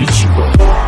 Ничего.